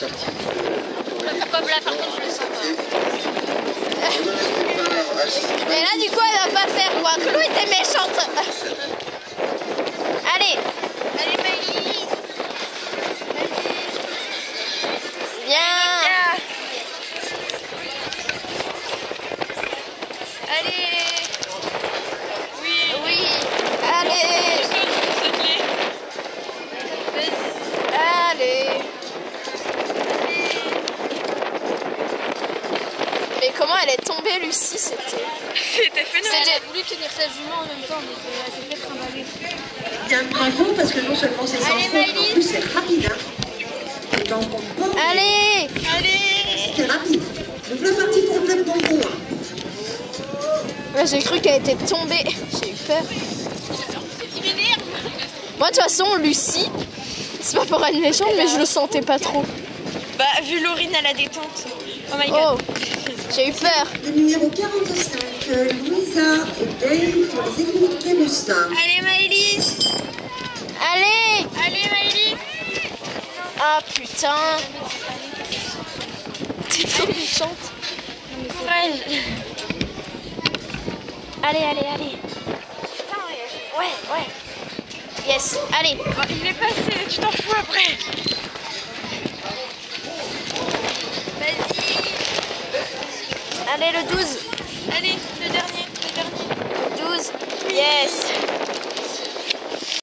sortie. Comme là, par contre, je le sens pas. Et là, du coup, elle va pas faire quoi. Chloé était méchante. Allez, Allez, Maëlys viens. Allez Oui Oui, allez, Saute-les allez. Mais comment elle est tombée, Lucie C'était. C'était phénoménal C'était. voulu tenir sa jument en même temps, mais elle s'est fait trimballer. Bien, bravo, parce que non seulement c'est sans Allez, faute, en plus c'est rapide. Hein. Et donc on peut. Allez Allez C'est rapide. Donc la partie pour le club bonbon. Ouais, J'ai cru qu'elle était tombée. J'ai eu peur. Moi, de toute façon, Lucie, c'est pas pour être méchante, mais je le sentais pas trop. Bah, vu Laurine à la détente. Oh my Oh, god. j'ai eu peur. Le numéro 45, euh, Louisa et Dave pour les équipes de Moustin. Allez, Maëlys Allez Allez, Maëlys Ah putain T'es trop méchante. Courage Allez, allez, allez. Ouais, ouais. Yes, allez. Bon, il est passé, tu t'en fous après Allez, le 12. Allez, le dernier, le dernier 12. Yes.